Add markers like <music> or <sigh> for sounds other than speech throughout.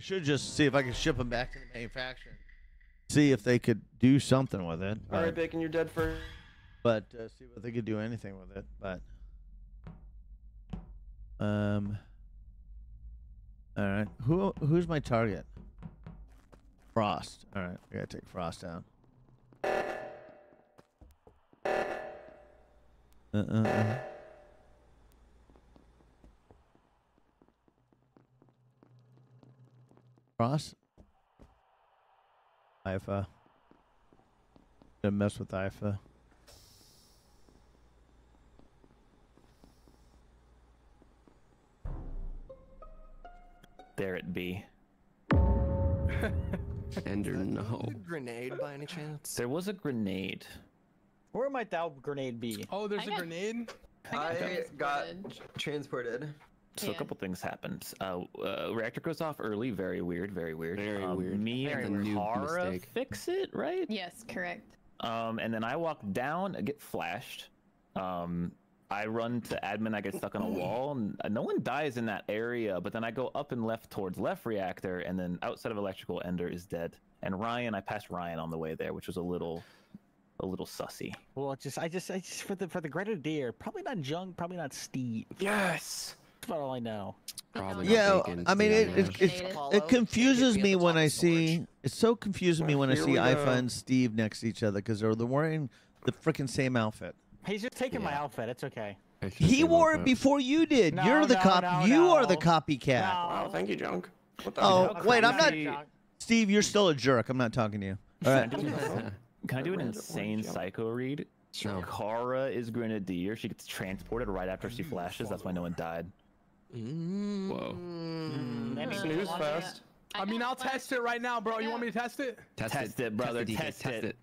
I should just see if I can ship them back to the manufacturer. See if they could do something with it. All right, But, Bacon, you're dead first. but uh, see if they could do anything with it. But um, all right. Who who's my target? Frost. All right, I gotta take Frost down. Uh uh. uh. Frost. IFA. Uh, gonna mess with IFA. Uh, there it be. <laughs> Ender, no. Grenade by any chance? There was a grenade. Where might that grenade be? Oh, there's I a got- grenade. I got transported. transported. So a couple things happened. Uh, uh, reactor goes off early. Very weird. Very weird. Very Um, weird. Me Very and weird. Kara Mistake. fix it, right? Yes, correct. Um, and then I walk down, I get flashed. Um, I run to admin, I get stuck on a <laughs> wall, uh, no one dies in that area. But then I go up and left towards left reactor, and then outside of electrical, Ender is dead. And Ryan, I passed Ryan on the way there, which was a little, a little sussy. Well, just I just I just for the for the Grenadier, probably not Jung, probably not Steve. Yes. That's about all I know. Probably Yeah, I mean it. It, it, it confuses me me at the when I see. It's so confusing me when I see we Ifa and Steve next to each other because they're they're wearing the freaking same outfit. He's just taking my outfit. It's okay. He wore it before you did. No, You're the no, cop. no, you are the no. copycat. Wow, thank you, Junk. What the Oh, wait, I'm not- See- Steve, you're still a jerk. I'm not talking to you. <laughs> All right. Can I do, that. can I do an <laughs> insane psycho read? No. Kara is Grenadier. She gets transported right after she flashes. That's why no one died. Mm. Whoa. Maybe Snooze someone- fest. I mean, I'll flashed. test it right now, bro. You want me to test it? Test, Test it, brother, DK, test it.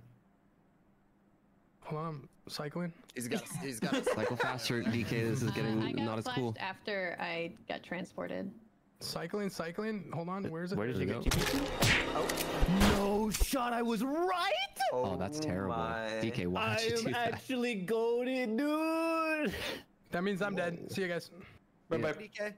Hold on, I'm cycling. He's got. He's got. <laughs> Cycle faster, DK. This is Uh, getting I got not as cool. flashed after I got transported. Cycling, cycling. Hold on, where is it? Where did you There get we TP? No shot. I was right. Oh, that's terrible. my. DK, why'd you do that? actually goaded, dude. That means I'm dead. See you guys. Bye Yeah. bye, DK.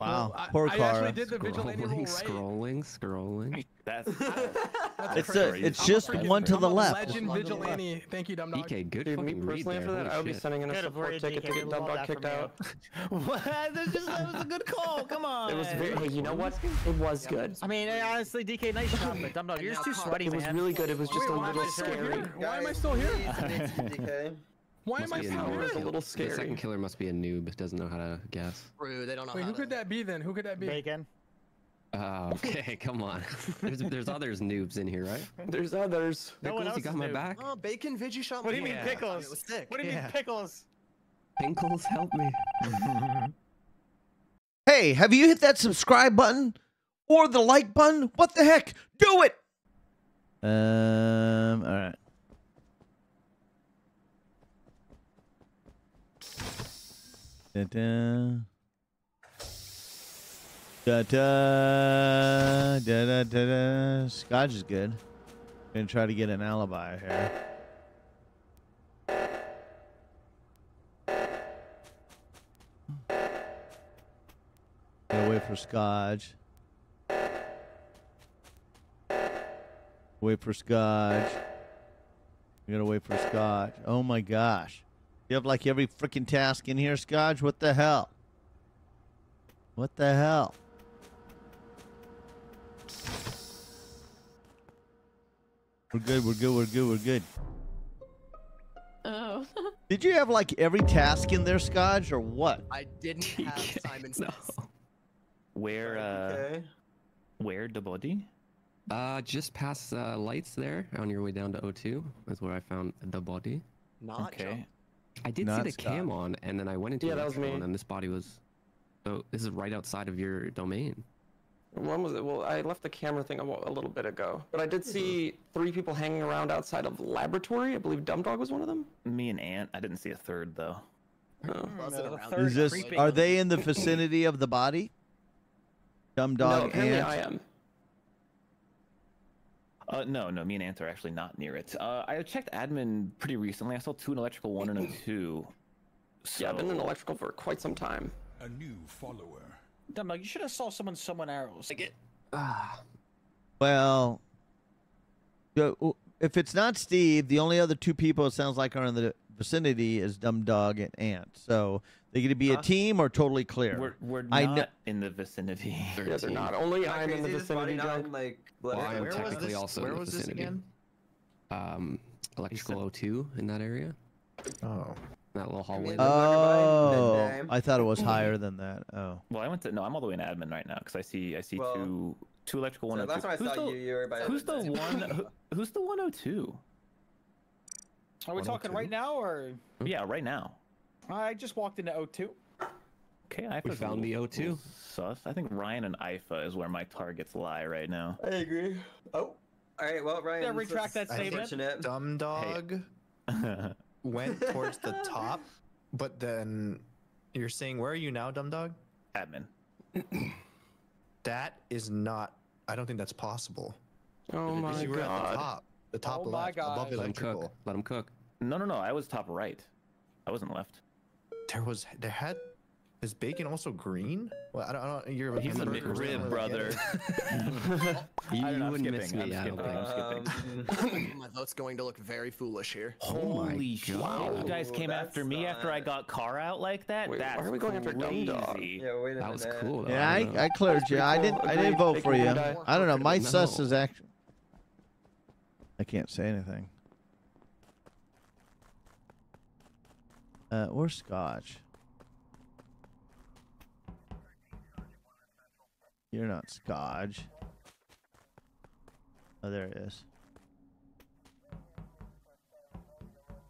Wow. I, Poor I Kara. actually did the vigilante role Scrolling, right. scrolling, scrolling. <laughs> That's <laughs> That's It's crazy. a, it's I'm a just freaking- one to I'm the a left. Legend Just one to the left. vigilante. Thank you, dumb dog. DK, good Dude, me personally there. for that, holy I would be sending in a Good support avoided ticket DK, to get love dumb dog kicked out. <laughs> what? That's just that was a good call. Come on. It was very. Hey, you know what? It was good. I mean, honestly, DK, nice job, but Dumb Dog, you're just too sweaty, It was really good. It was just a little scary. Why am I still here? DK. Why Must am I be a still was a here? little The second killer must be a noob. Doesn't know how to guess. True, they don't know Wait, how who to- could that be then? Who could that be? Bacon. Oh, okay, <laughs> come on. There's there's others noobs in here, right? <laughs> There's others. No one else you got is my noob. back. Oh, bacon Vigi shot. What do you me. mean pickles? It was sick. What do you mean yeah. pickles? Pinkles, help me. <laughs> Hey, have you hit that subscribe button or the like button? What the heck? Do it. Um. All right. Da-da. Da-da. Da-da-da-da. Scotch is good. Gonna try to get an alibi here. Gotta wait for Scotch. Wait for Scotch. Gotta wait for Scotch. Oh my gosh. You have like every freaking task in here, Scotch? What the hell? What the hell? We're good, we're good, we're good, we're good. Oh. <laughs> Did you have like every task in there, Scotch, or what? I didn't <laughs> have Simon's no. Where uh Okay. where the body? Uh, just past uh, lights there on your way down to O2 is where I found the body. Not Okay. Jump. I did Not see the cam on, and then I went into Yeah, that was me. and this body was. So this is right outside of your domain. When was it? Well, I left the camera thing a, a little bit ago, but I did see three people hanging around outside of laboratory. I believe Dumb Dog was one of them. Me and Ant. I didn't see a third though. Oh. the third Is this creeping. are they in the vicinity of the body? Dumb No, dog apparently ant? I am. Uh, no, no, me and Ant are actually not near it. Uh, I checked admin pretty recently. I saw two in electrical, one and a <clears throat> two. So, Yeah, I've been in electrical for quite some time. A new follower. Dumb dog, you should have saw someone summon arrows. Like it. Ah. <sighs> Well, go- if it's not Steve, the only other two people it sounds like are in the vicinity is Dumb Dog and Ant. So they going to be a team or totally clear? We're we're I not kn- in the vicinity. <laughs> Yeah, they're not. Only I I'm in the crazy? Just body vicinity not like, Well, where- I am where was technically this- also Where in the vicinity. again? Um, electrical O2 in that area. Oh. That little hallway. Oh, I thought it was higher than that. Oh, Well, I went to no. I'm all the way in admin right now because I see I see Well, two two electrical So 102. last time I who's saw the, you, you were by who's the midday. one? Who, who's the 102? Are we oh talking right now or? Hmm? Yeah, right now. I just walked into O2. Okay, I found the O2. Sus. I think Ryan and IFA is where my targets lie right now. I agree. Oh. All right. Well, Ryan. Yeah, this retract that statement. Dumb dog <laughs> went towards the top, but then you're saying, where are you now, dumb dog? admin. That is not. I don't think that's possible. Oh my you were at the god. Top, the top Oh my left, above God. the Let him cook. Let him cook. No, no, no. I was top right. I wasn't left. There was. There had. Is bacon also green? Well, I don't. I don't you're He's a hamburgers, I McRib, brother. <laughs> You, I know, wouldn't miss me. I'm skipping. think. I'm skipping. My vote's going to look very foolish here. <laughs> Oh Holy shit! God. You guys Ooh, came after that's me after I got Kara out like that. Wait, why That's are we going after Dumb Dog? crazy. Yeah. Wait a That was cool. Though. yeah. I, I cleared you. I didn't. I didn't vote for you. I don't know. My sus is actually. I can't say anything. Uh, or Scotch. You're not Scotch. Oh, there it is.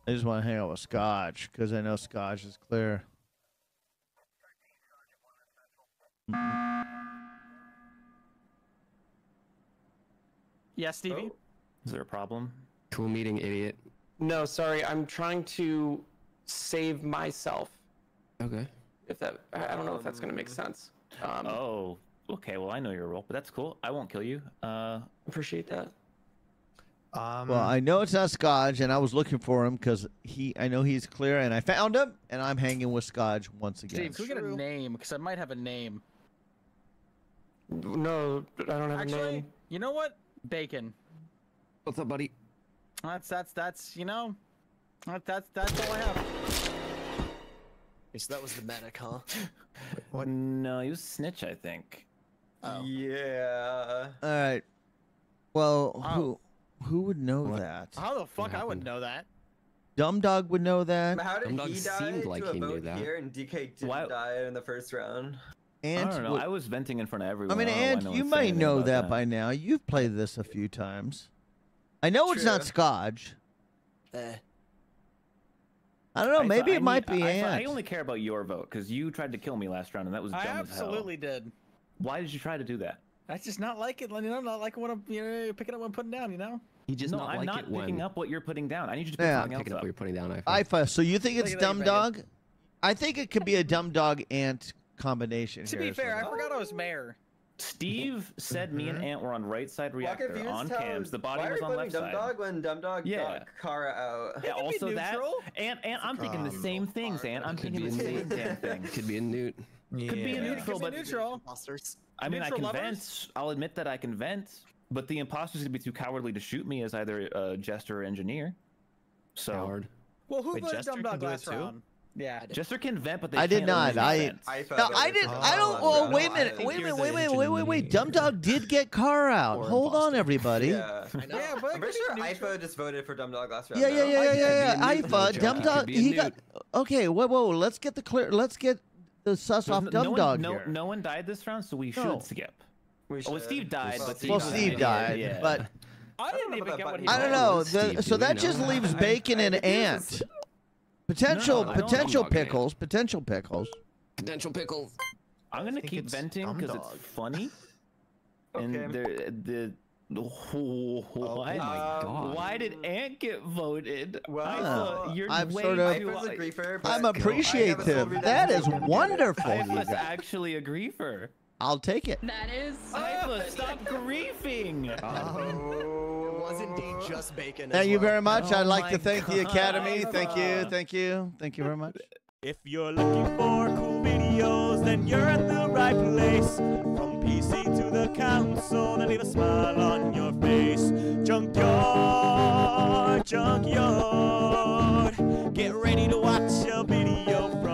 I just want to hang out with Scotch because I know Scotch is clear. Mm-mm. Yeah, Stevie. Oh. Is there a problem? Cool meeting, idiot. No, sorry. I'm trying to save myself. Okay. If that, I I don't know if that's gonna make sense. Um, Oh, okay. Well, I know your role, but that's cool. I won't kill you. Uh, appreciate that. Um, Well, I know it's not Scotch, and I was looking for him because he. I know he's clear, and I found him, and I'm hanging with Scotch once again. Steve, can we get a name? Because I might have a name. No, I don't have a Actually, name. you know what? Bacon. What's up, buddy? That's that's that's you know, that, that's that's all I have. So that was the medic, huh? What? No, he was snitch, I think. Oh. Yeah. All right. Well, Oh. who who would know What? that? How the fuck I wouldn't know that? Dumb dog would know that. How did Dumb Dog he die seemed like to a he knew that. here and DK didn't Why- die in the first round? And I don't know. I was venting in front of everyone. I mean, don't and you one's might know about that, by now. You've played this a few times. I know it's not Scotch. Eh. I don't know. Ifa, maybe I it might need- be Ifa, Ant. I only care about your vote because you tried to kill me last round, and that was dumb I as hell. absolutely did. Why did you try to do that? That's just not like it. You know, not like what I'm you know, picking up and putting down. You know. He just no, not I'm like not it picking when up what you're putting down. I need you to pick Yeah. something else picking up up. what you're putting down. I Ifa. So you think it's at dumb you dog? I think it could be a dumb dog ant combination. To here, be fair, so- I forgot I was mayor. Steve <laughs> said me and Ant were on right side reactor confused on how- cams. The body was are on we left voting Dumb side. Dog when Dumb Dog Yeah. got Kara out? Yeah, <laughs> could be also that. neutral. And and I'm thinking the Um, same things, Ant. I'm thinking the same damn thing. Could be a newt. Could be a neutral, but neutral. Imposters. I mean, I Neutral can lovers? vent. I'll admit that I can vent, but the imposter's gonna be too cowardly to shoot me as either a jester or engineer. So Coward. Well, who Wait, voted Dumb Dog do it last round? Yeah. jester can vent, but they I did can't only not. I- vent. Ifa No, I didn't. Dumb I don't. last Well, wait a minute. Wait a minute. Wait, wait, wait, wait, wait. Dumb dog did get Kara out. Or Hold on, everybody. Yeah. Yeah, but I'm pretty sure could be neutral. Ifa just voted for Dumb Dog last round. Yeah, yeah, yeah, yeah, yeah, yeah. a newt, though, Ifa, dumb dog. He got. Okay, whoa, whoa. Let's get the clear. Let's get the sus There's off no- dumb dog no, here. no one died this round, so we should skip. We Oh. Steve died, Well, but Steve Well, died. Steve died, but I don't didn't know even get what he. I don't know. The, Steve, so that just know? leaves bacon I and think this ant. Is- Potential, No, potential Dumb dog ant. pickles, potential pickles. Potential pickles. I'm gonna keep venting because it's funny. <laughs> Okay. And there, the why, oh my God. why did Ant get voted? Well, Ifa, you're I'm way sort of- too. A griefer, I'm I have a full appreciative. read That on is Instagram. wonderful, you Ifa's guys. actually a griefer. I'll take it. That is. Ifa, <laughs> stop griefing. It was indeed uh-huh. just bacon. Thank you well. very much. Oh I'd like to thank God. the Academy. Thank you. Thank you. Thank you very much. If you're looking for cool videos, then you're at the right place. From PC to the console, then leave a smile on your face. Junkyard, junkyard. Get ready to watch a video from